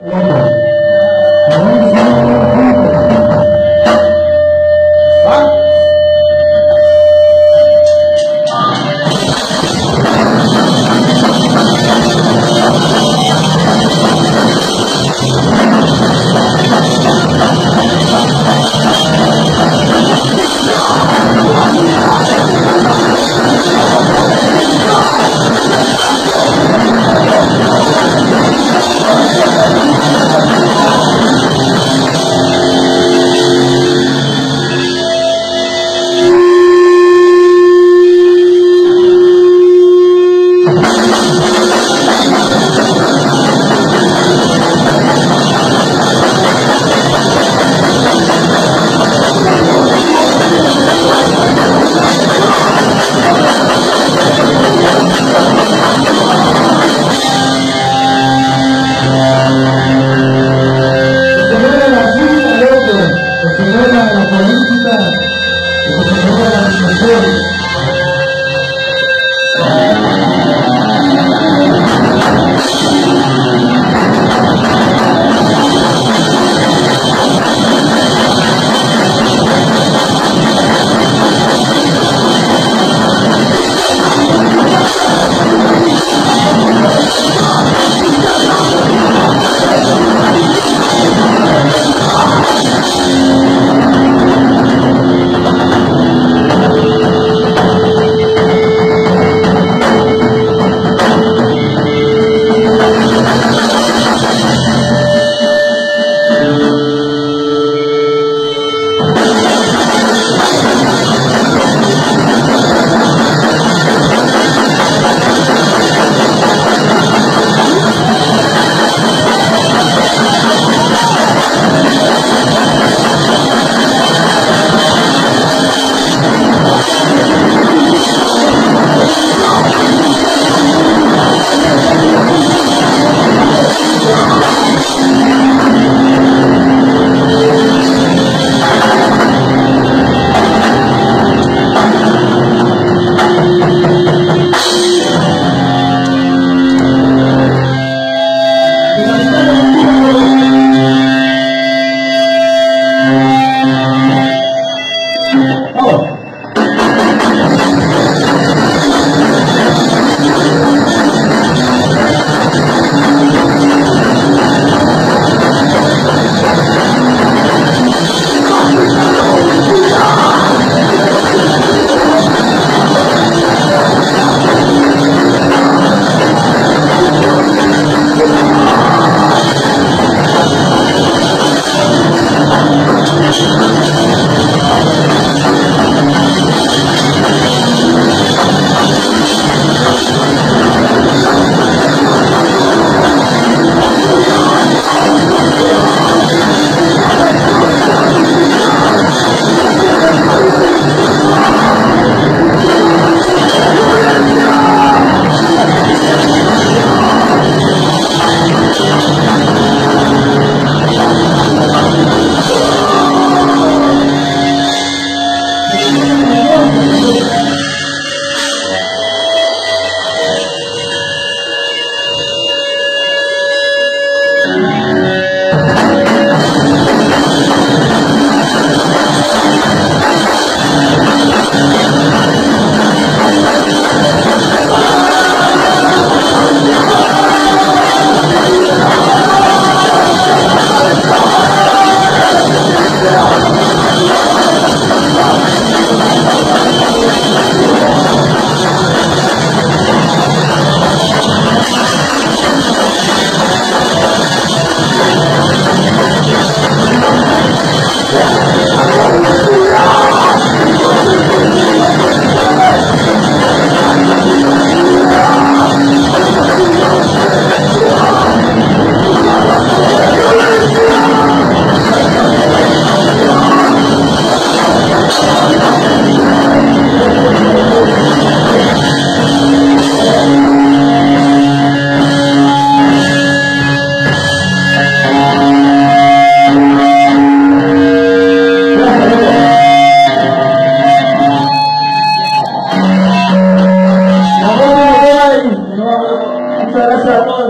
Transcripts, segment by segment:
Thank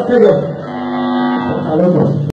这个，好了，走。